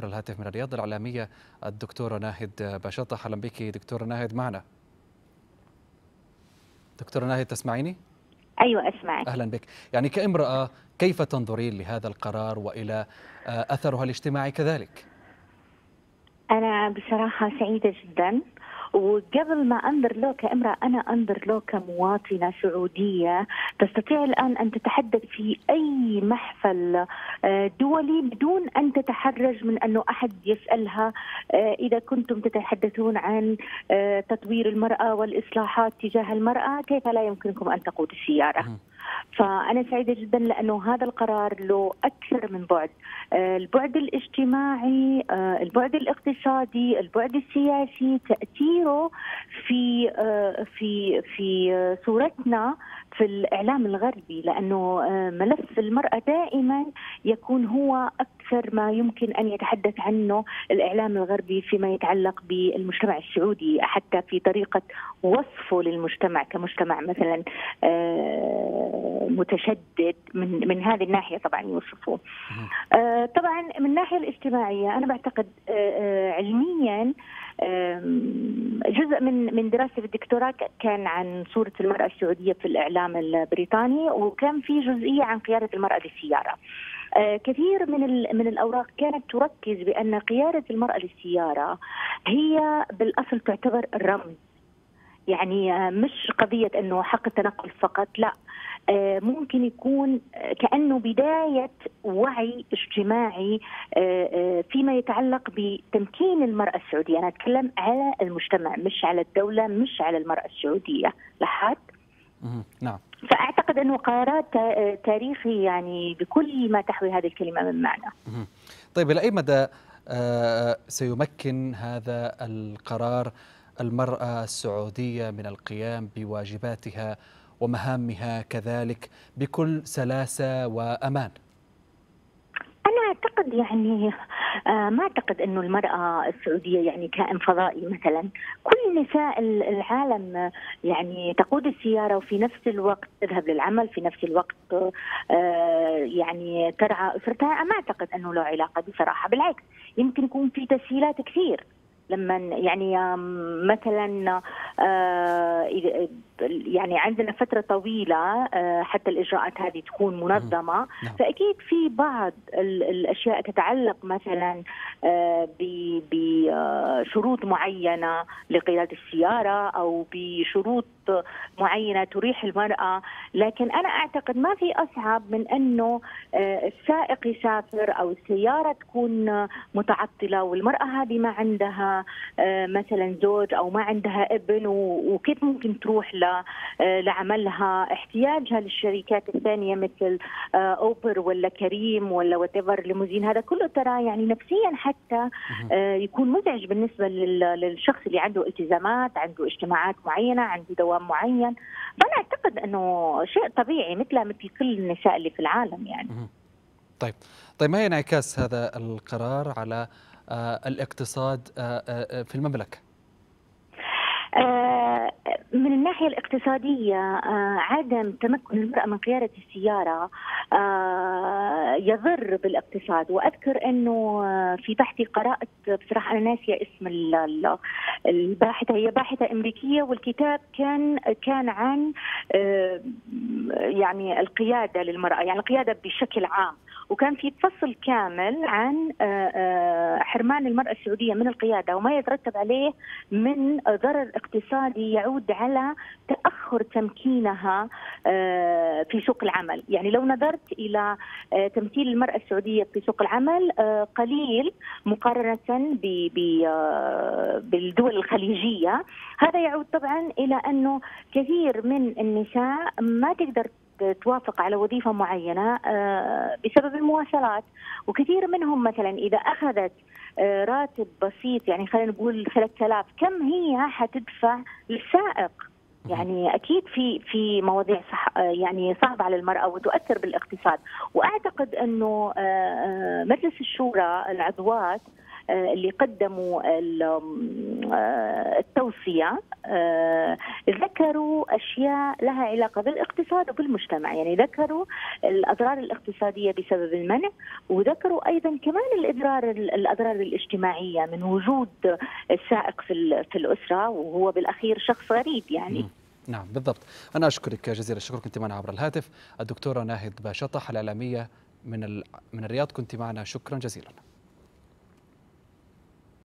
عبر الهاتف من الرياض الإعلامية الدكتورة ناهد باشطة أهلا بك دكتورة ناهد معنا. دكتورة ناهد تسمعيني؟ أيوه أسمعك. أهلا بك. يعني كامرأة كيف تنظرين لهذا القرار وإلى أثرها الاجتماعي كذلك؟ أنا بصراحة سعيدة جدا. وقبل ما انظر له كامرأة أنا انظر له كمواطنة سعودية تستطيع الآن أن تتحدث في أي محفل دولي بدون أن تتحرج من أنه أحد يسألها إذا كنتم تتحدثون عن تطوير المرأة والإصلاحات تجاه المرأة كيف لا يمكنكم أن تقودوا السيارة؟ فأنا سعيدة جدا لأنه هذا القرار له أكثر من بعد. البعد الاجتماعي البعد الاقتصادي البعد السياسي تأثيره في في في صورتنا في الإعلام الغربي لأنه ملف المرأة دائما يكون هو أكثر ما يمكن أن يتحدث عنه الإعلام الغربي فيما يتعلق بالمجتمع السعودي حتى في طريقة وصفه للمجتمع كمجتمع مثلا متشدد من من هذه الناحية طبعا يوصفوه. طبعا من الناحية الاجتماعية أنا بعتقد علميا جزء من من دراستي في الدكتوراه كان عن صورة المرأة السعودية في الإعلام البريطاني وكان في جزئية عن قيادة المرأة للسيارة. كثير من من الأوراق كانت تركز بأن قيادة المرأة للسيارة هي بالأصل تعتبر رمز يعني مش قضية إنه حق التنقل فقط لا ممكن يكون كأنه بداية وعي اجتماعي فيما يتعلق بتمكين المرأة السعودية، أنا أتكلم على المجتمع مش على الدولة مش على المرأة السعودية، لاحظت؟ نعم. فأعتقد أنه قرارات تاريخي يعني بكل ما تحوي هذه الكلمة من معنى. طيب إلى أي مدى سيمكن هذا القرار المرأة السعودية من القيام بواجباتها ومهامها كذلك بكل سلاسة وأمان. أنا أعتقد يعني ما أعتقد أنه المرأة السعودية يعني كائن فضائي مثلا. كل نساء العالم يعني تقود السيارة وفي نفس الوقت تذهب للعمل في نفس الوقت يعني ترعى أسرتها. ما أعتقد أنه له علاقة بصراحة بالعكس يمكن يكون في تسهيلات كثير. لما يعني مثلا يعني عندنا فترة طويلة حتى الإجراءات هذه تكون منظمة. فأكيد في بعض الأشياء تتعلق مثلا بشروط معينة لقيادة السيارة أو بشروط معينة تريح المرأة. لكن أنا أعتقد ما في أصعب من أنه السائق يسافر أو السيارة تكون متعطلة والمرأة هذه ما عندها مثلا زوج أو ما عندها ابن وكيف ممكن تروح لعملها احتياجها للشركات الثانية مثل أوبر ولا كريم ولا وات ليموزين هذا كله ترى يعني نفسيا حتى يكون مزعج بالنسبة للشخص اللي عنده التزامات عنده اجتماعات معينة عنده دوام معين. فأنا أعتقد أنه شيء طبيعي مثله مثل كل النساء اللي في العالم يعني. طيب. طيب ما ينعكس هذا القرار على الاقتصاد في المملكة؟ الناحية الاقتصادية عدم تمكن المرأة من قيادة السيارة يضر بالاقتصاد. وأذكر أنه في بحثي قرأت بصراحة أنا ناسية اسم الباحثة هي باحثة أمريكية والكتاب كان كان عن يعني القيادة للمرأة يعني القيادة بشكل عام. وكان في فصل كامل عن حرمان المرأة السعودية من القيادة وما يترتب عليه من ضرر اقتصادي يعود على تأخر تمكينها في سوق العمل. يعني لو نظرت إلى تمثيل المرأة السعودية في سوق العمل قليل مقارنة بالدول الخليجية. هذا يعود طبعا إلى أنه كثير من النساء ما تقدر توافق على وظيفة معينة بسبب المواصلات. وكثير منهم مثلا إذا أخذت راتب بسيط يعني خلينا نقول 3000 كم هي حتدفع للسائق؟ يعني أكيد في في مواضيع صح يعني صعبة على المرأة وتؤثر بالاقتصاد. وأعتقد أنه مجلس الشورى العضوات اللي قدموا التوصية ذكروا أشياء لها علاقة بالاقتصاد وبالمجتمع. يعني ذكروا الأضرار الاقتصادية بسبب المنع وذكروا أيضا كمان الإضرار الأضرار الاجتماعية من وجود السائق في في الأسرة وهو بالأخير شخص غريب يعني. نعم بالضبط. أنا أشكرك جزيل الشكر كنت معنا عبر الهاتف. الدكتورة ناهد باشطح الإعلامية من من الرياض كنت معنا. شكرا جزيلا.